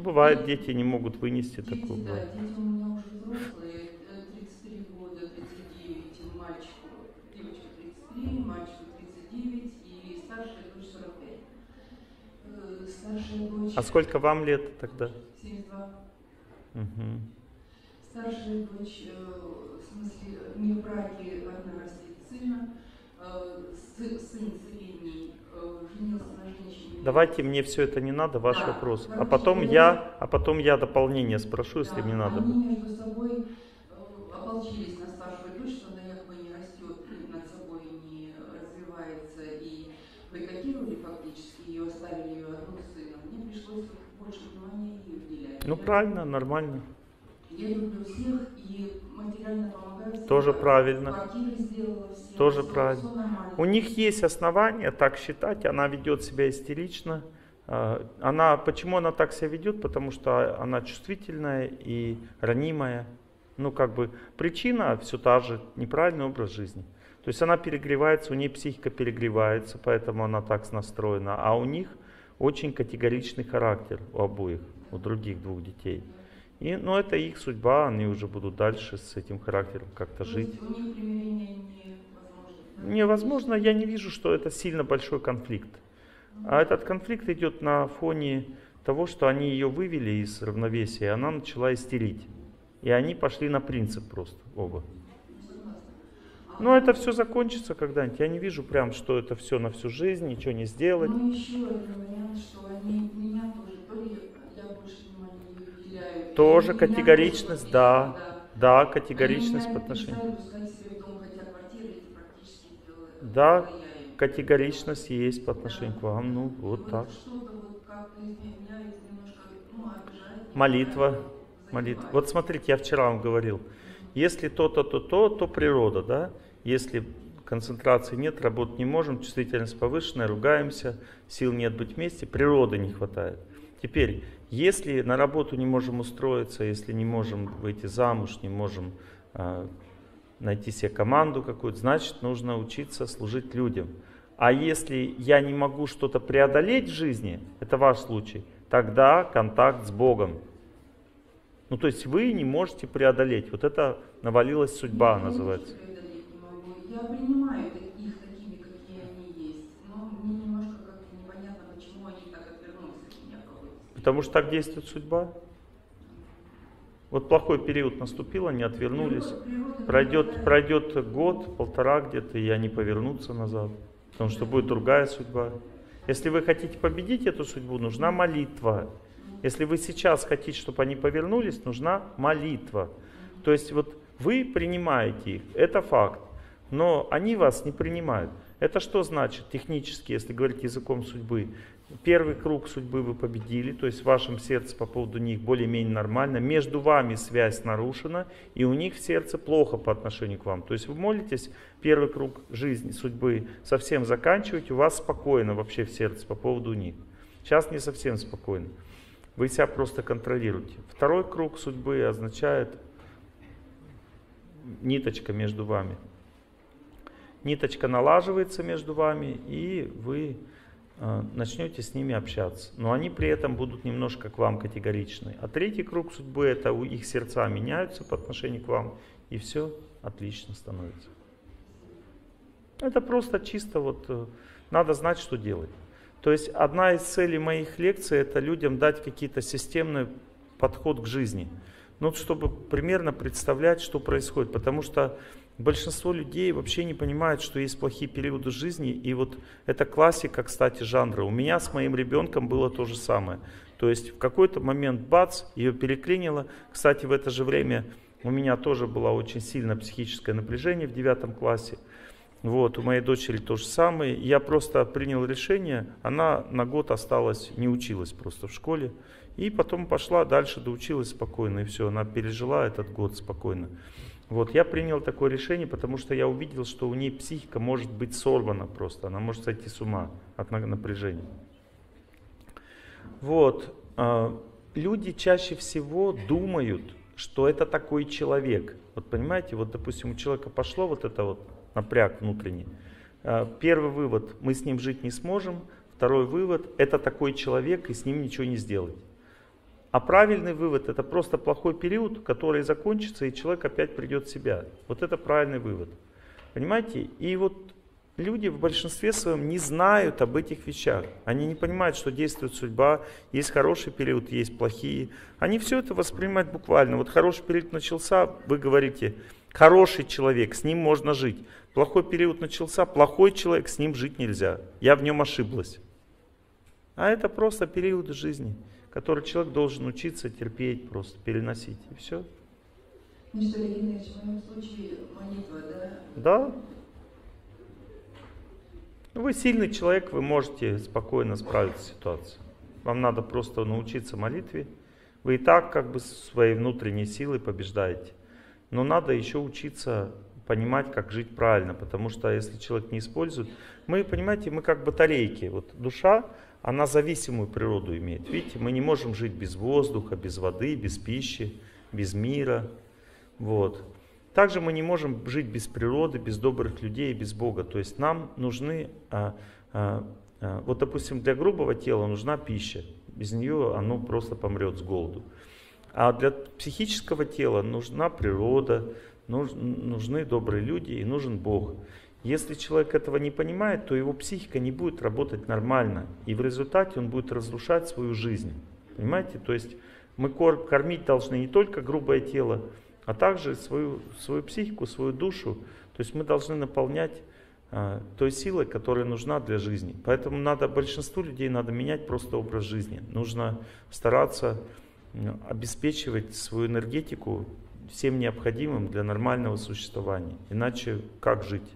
Ну, бывает, дети не могут вынести Дети, такого. да, дети у меня уже взрослые, э, 33 года, 39 мальчику, девочка 33, мальчику 39 и старшая дочь 45. Э, Старшая дочь А сколько вам лет тогда? 72. Мгм. Старшая дочь, э, в смысле, не в браке, одна растит сына, э, сы- сын средний э, женился на женщине. Давайте мне все это не надо, ваш Да, вопрос. А потом я, а потом я дополнение спрошу, если Да, мне надо. Они будет. между собой э, ополчились на старшую дочь, что она якобы не растет, над собой не развивается, и бойкотировали фактически ее, оставили ее одну сыном. Мне пришлось больше внимания ей уделять. Ну правильно, нормально. Я люблю всех и материально помогаю всем. Тоже правильно. Всем. Тоже правильно. У них есть основания так считать, она ведет себя истерично. А, Она, почему она так себя ведет? Потому что она чувствительная и ранимая. Ну, как бы причина все та же, неправильный образ жизни. То есть она перегревается, у нее психика перегревается, поэтому она так настроена. А у них очень категоричный характер у обоих, у других двух детей. И, ну, это их судьба, они уже будут дальше с этим характером как-то То жить. невозможно. я не вижу, что это сильно большой конфликт. А этот конфликт идет на фоне того, что они ее вывели из равновесия, и она начала истерить. И они пошли на принцип просто, оба. А Но это все закончится когда-нибудь. Я не вижу прям, что это все на всю жизнь, ничего не сделать. Ну, еще один вариант, что они меня тоже, то ли я больше внимания ей уделяю. Тоже категоричность, да. Да, категоричность по отношению. Да. Категоричность есть по отношению к вам. Ну, вот так. Молитва. Молитва. Вот смотрите, я вчера вам говорил, если то-то, то то, то природа, да? Если концентрации нет, работать не можем, чувствительность повышенная, ругаемся, сил нет быть вместе, природы не хватает. Теперь, если на работу не можем устроиться, если не можем выйти замуж, не можем а, найти себе команду какую-то, значит нужно учиться служить людям. А если я не могу что-то преодолеть в жизни, это ваш случай, тогда контакт с Богом. Ну, то есть вы не можете преодолеть. Вот это навалилась судьба, Я называется. Я принимаю так- их такими, какие они есть. Но мне немножко как-то непонятно, почему они так отвернулись от меня какой-то. Потому что так действует судьба. Вот плохой период наступил, они отвернулись. Пройдет, пройдет год, полтора где-то, и они повернутся назад. Потому что будет другая судьба. Если вы хотите победить эту судьбу, нужна молитва. Если вы сейчас хотите, чтобы они повернулись, нужна молитва. То есть вот вы принимаете их, это факт, но они вас не принимают. Это что значит технически, если говорить языком судьбы? Первый круг судьбы вы победили, то есть в вашем сердце по поводу них более-менее нормально. Между вами связь нарушена, и у них в сердце плохо по отношению к вам. То есть вы молитесь, первый круг жизни, судьбы совсем заканчиваете, у вас спокойно вообще в сердце по поводу них. Сейчас не совсем спокойно. Вы себя просто контролируете. Второй круг судьбы означает ниточка между вами. Ниточка налаживается между вами, и вы начнете с ними общаться. Но они при этом будут немножко к вам категоричны. А третий круг судьбы это у их сердца меняются по отношению к вам, и все отлично становится. Это просто чисто вот э, надо знать, что делать. То есть одна из целей моих лекций это людям дать какие-то системный подход к жизни. Ну, чтобы примерно представлять, что происходит. Потому что большинство людей вообще не понимают, что есть плохие периоды жизни. И вот это классика, кстати, жанра. У меня с моим ребенком было то же самое. То есть в какой-то момент, бац, ее переклинило. Кстати, в это же время у меня тоже было очень сильное психическое напряжение в девятом классе. Вот, у моей дочери то же самое. Я просто принял решение, она на год осталась, не училась просто в школе. И потом пошла дальше, доучилась спокойно, и все, она пережила этот год спокойно. Вот, я принял такое решение, потому что я увидел, что у нее психика может быть сорвана просто, она может сойти с ума от на- напряжения. Вот, а, люди чаще всего думают, что это такой человек. Вот понимаете, вот допустим у человека пошло вот это вот напряг внутренний. А, Первый вывод, мы с ним жить не сможем. Второй вывод, это такой человек, и с ним ничего не сделать. А правильный вывод это просто плохой период, который закончится, и человек опять придет в себя. Вот это правильный вывод. Понимаете? И вот люди в большинстве своем не знают об этих вещах. Они не понимают, что действует судьба, есть хороший период, есть плохие. Они все это воспринимают буквально. Вот хороший период начался, вы говорите, хороший человек, с ним можно жить. Плохой период начался, плохой человек, с ним жить нельзя. Я в нем ошиблась. А это просто периоды жизни, который человек должен учиться терпеть, просто переносить. И все. Ильич, в моем случае молитва, да? Да, ну, вы сильный человек, вы можете спокойно справиться с ситуацией. Вам надо просто научиться молитве. Вы и так как бы своей внутренней силой побеждаете. Но надо еще учиться понимать, как жить правильно, потому что если человек не использует, мы, понимаете, мы как батарейки. Вот душа, она зависимую природу имеет. Видите, мы не можем жить без воздуха, без воды, без пищи, без мира. Вот. Также мы не можем жить без природы, без добрых людей, без Бога. То есть нам нужны, а, а, а, вот допустим, для грубого тела нужна пища. Без нее оно просто помрет с голоду. А для психического тела нужна природа, нуж, нужны добрые люди и нужен Бог. Если человек этого не понимает, то его психика не будет работать нормально. И в результате он будет разрушать свою жизнь. Понимаете? То есть мы кормить должны не только грубое тело, а также свою, свою психику, свою душу. То есть мы должны наполнять а, той силой, которая нужна для жизни. Поэтому надо, большинству людей надо менять просто образ жизни. Нужно стараться обеспечивать свою энергетику всем необходимым для нормального существования. Иначе как жить?